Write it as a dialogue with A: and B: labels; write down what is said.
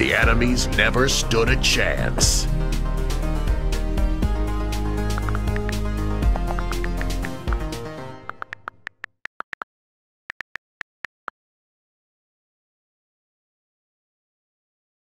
A: The enemies never stood a chance.